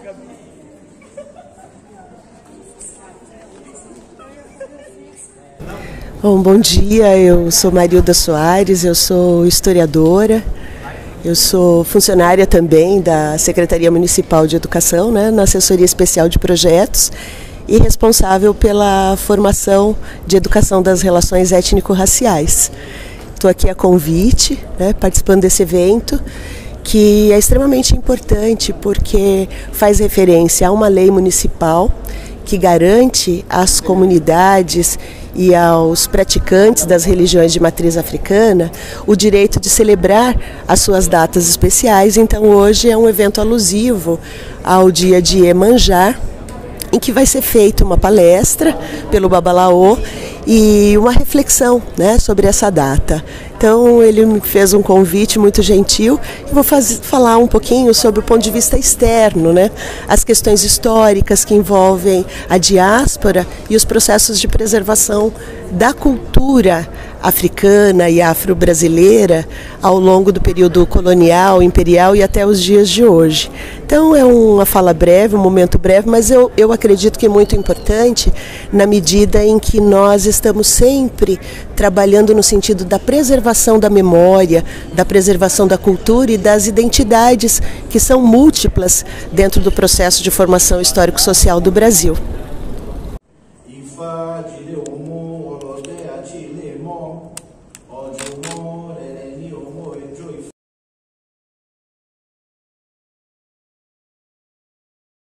Acabou. Bom, bom dia, eu sou Marilda Soares, eu sou historiadora, eu sou funcionária também da Secretaria Municipal de Educação, né, na Assessoria Especial de Projetos e responsável pela formação de educação das relações étnico-raciais. Estou aqui a convite, né, participando desse evento que é extremamente importante porque faz referência a uma lei municipal que garante às comunidades e aos praticantes das religiões de matriz africana o direito de celebrar as suas datas especiais. Então, hoje é um evento alusivo ao dia de Emanjá, em que vai ser feita uma palestra pelo Babalaô e uma reflexão né, sobre essa data. Então ele me fez um convite muito gentil e vou faz, falar um pouquinho sobre o ponto de vista externo, né? As questões históricas que envolvem a diáspora e os processos de preservação da cultura africana e afro-brasileira ao longo do período colonial, imperial e até os dias de hoje. Então é uma fala breve, um momento breve, mas eu, eu acredito que é muito importante na medida em que nós estamos sempre trabalhando no sentido da preservação da memória, da preservação da cultura e das identidades que são múltiplas dentro do processo de formação histórico-social do Brasil. 去内蒙